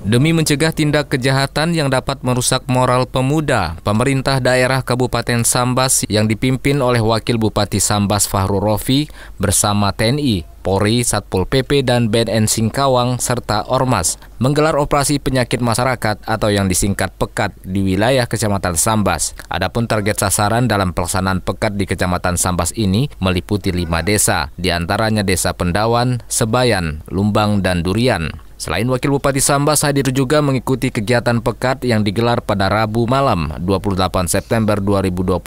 Demi mencegah tindak kejahatan yang dapat merusak moral pemuda, pemerintah daerah Kabupaten Sambas yang dipimpin oleh Wakil Bupati Sambas Fahru Rofi bersama TNI, Polri, Satpol PP, dan BNN Singkawang, serta Ormas menggelar operasi penyakit masyarakat atau yang disingkat PEKAT di wilayah Kecamatan Sambas. Adapun target sasaran dalam pelaksanaan PEKAT di Kecamatan Sambas ini meliputi lima desa, di antaranya Desa Pendawan, Sebayan, Lumbang, dan Durian. Selain Wakil Bupati Sambas hadir juga mengikuti kegiatan pekat yang digelar pada Rabu malam 28 September 2022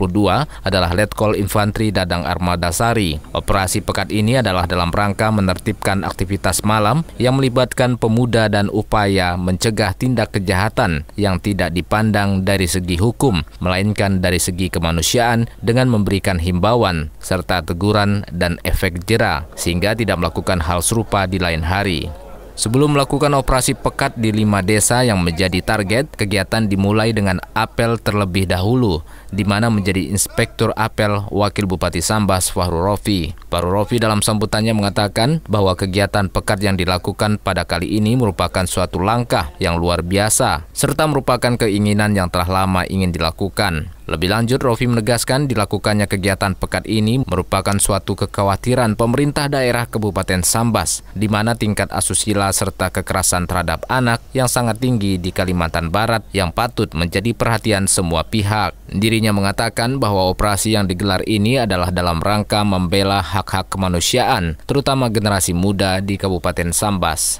adalah Letkol Infanteri Dadang Armada Sari. Operasi pekat ini adalah dalam rangka menertibkan aktivitas malam yang melibatkan pemuda dan upaya mencegah tindak kejahatan yang tidak dipandang dari segi hukum, melainkan dari segi kemanusiaan dengan memberikan himbauan serta teguran dan efek jera sehingga tidak melakukan hal serupa di lain hari. Sebelum melakukan operasi pekat di lima desa yang menjadi target, kegiatan dimulai dengan apel terlebih dahulu, di mana menjadi inspektur apel Wakil Bupati Sambas Fahru Rofi. Fahru Rofi dalam sambutannya mengatakan bahwa kegiatan pekat yang dilakukan pada kali ini merupakan suatu langkah yang luar biasa, serta merupakan keinginan yang telah lama ingin dilakukan. Lebih lanjut, Rofi menegaskan dilakukannya kegiatan pekat ini merupakan suatu kekhawatiran pemerintah daerah Kabupaten Sambas, di mana tingkat asusila serta kekerasan terhadap anak yang sangat tinggi di Kalimantan Barat yang patut menjadi perhatian semua pihak. Dirinya mengatakan bahwa operasi yang digelar ini adalah dalam rangka membela hak-hak kemanusiaan, terutama generasi muda di Kabupaten Sambas.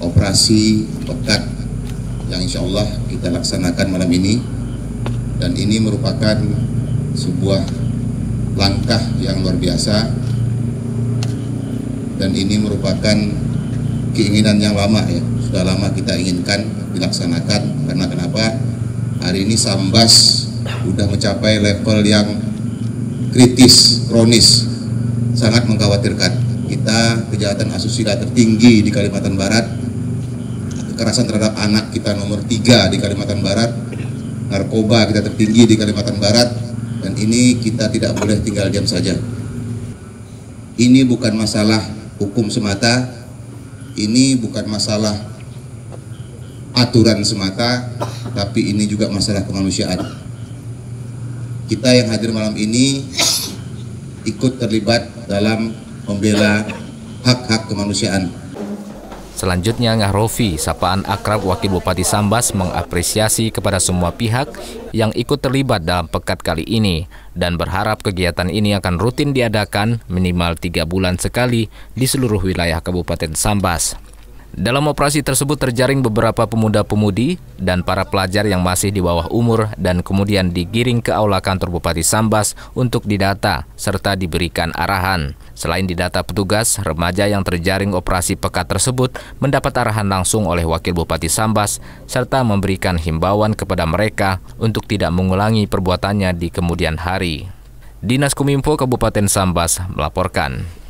Operasi pekat yang insya Allah kita laksanakan malam ini dan ini merupakan sebuah langkah yang luar biasa. Dan ini merupakan keinginan yang lama ya sudah lama kita inginkan dilaksanakan. Karena kenapa? Hari ini Sambas sudah mencapai level yang kritis kronis sangat mengkhawatirkan. Kita kejahatan asusila tertinggi di Kalimantan Barat kekerasan terhadap anak kita nomor tiga di Kalimantan Barat narkoba kita tertinggi di Kalimantan Barat dan ini kita tidak boleh tinggal diam saja. Ini bukan masalah hukum semata, ini bukan masalah aturan semata, tapi ini juga masalah kemanusiaan. Kita yang hadir malam ini ikut terlibat dalam membela hak-hak kemanusiaan Selanjutnya Ngah Rofi, sapaan akrab Wakil Bupati Sambas mengapresiasi kepada semua pihak yang ikut terlibat dalam pekat kali ini dan berharap kegiatan ini akan rutin diadakan minimal tiga bulan sekali di seluruh wilayah Kabupaten Sambas. Dalam operasi tersebut terjaring beberapa pemuda-pemudi dan para pelajar yang masih di bawah umur dan kemudian digiring ke aula kantor Bupati Sambas untuk didata serta diberikan arahan. Selain didata petugas, remaja yang terjaring operasi pekat tersebut mendapat arahan langsung oleh Wakil Bupati Sambas serta memberikan himbauan kepada mereka untuk tidak mengulangi perbuatannya di kemudian hari. Dinas Kominfo Kabupaten Sambas melaporkan.